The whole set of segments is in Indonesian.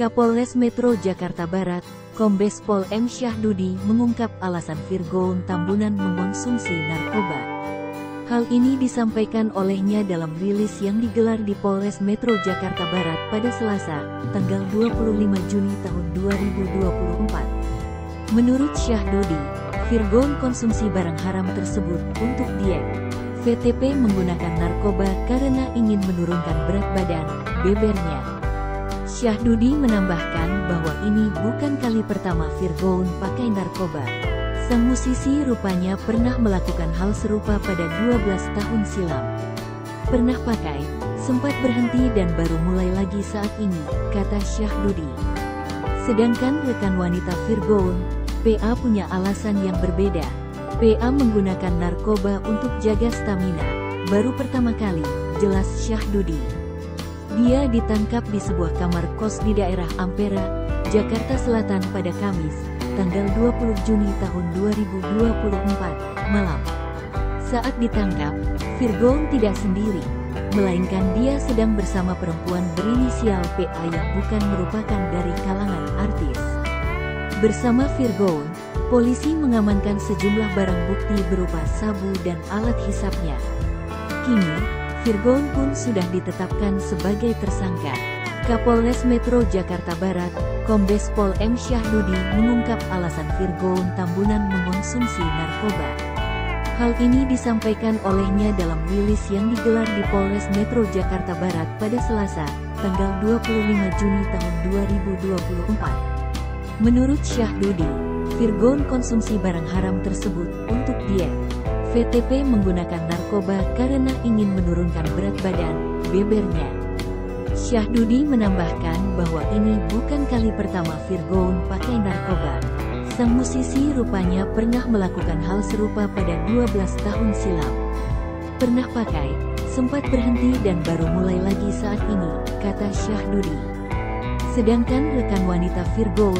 Kapolres Metro Jakarta Barat, Kombes Pol M. Syahdudi mengungkap alasan Virgoun Tambunan mengonsumsi narkoba. Hal ini disampaikan olehnya dalam rilis yang digelar di Polres Metro Jakarta Barat pada Selasa, tanggal 25 Juni tahun 2024. Menurut Syahdudi, Virgoun konsumsi barang haram tersebut untuk diet. VTP menggunakan narkoba karena ingin menurunkan berat badan, bebernya. Syahdudi menambahkan bahwa ini bukan kali pertama Virgoun pakai narkoba. Sang musisi rupanya pernah melakukan hal serupa pada 12 tahun silam. Pernah pakai, sempat berhenti dan baru mulai lagi saat ini, kata Syahdudi. Sedangkan rekan wanita Virgoun, PA punya alasan yang berbeda. PA menggunakan narkoba untuk jaga stamina, baru pertama kali, jelas Syahdudi. Dia ditangkap di sebuah kamar kos di daerah Ampera, Jakarta Selatan pada Kamis, tanggal 20 Juni tahun 2024, malam. Saat ditangkap, Virgon tidak sendiri, melainkan dia sedang bersama perempuan berinisial PA yang bukan merupakan dari kalangan artis. Bersama Virgon, polisi mengamankan sejumlah barang bukti berupa sabu dan alat hisapnya. Kini, Virgon pun sudah ditetapkan sebagai tersangka. Kapolres Metro Jakarta Barat, Kombes Pol M. Syahdudi mengungkap alasan Virgon Tambunan mengonsumsi narkoba. Hal ini disampaikan olehnya dalam rilis yang digelar di Polres Metro Jakarta Barat pada Selasa, tanggal 25 Juni tahun 2024. Menurut Syahdudi, Virgon konsumsi barang haram tersebut untuk diet. VTP menggunakan narkoba karena ingin menurunkan berat badan, bebernya. Syahdudi menambahkan bahwa ini bukan kali pertama Virgoun pakai narkoba. Sang musisi rupanya pernah melakukan hal serupa pada 12 tahun silam. Pernah pakai, sempat berhenti dan baru mulai lagi saat ini, kata Syahdudi. Sedangkan rekan wanita Virgoun,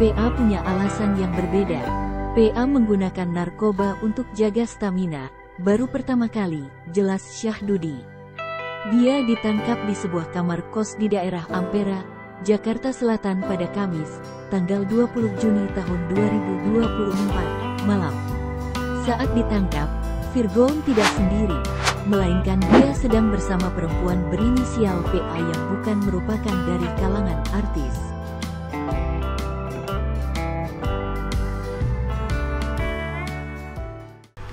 PA punya alasan yang berbeda, PA menggunakan narkoba untuk jaga stamina, baru pertama kali, jelas Syahdudi. Dia ditangkap di sebuah kamar kos di daerah Ampera, Jakarta Selatan pada Kamis, tanggal 20 Juni tahun 2024, malam. Saat ditangkap, Virgon tidak sendiri, melainkan dia sedang bersama perempuan berinisial PA yang bukan merupakan dari kalangan artis.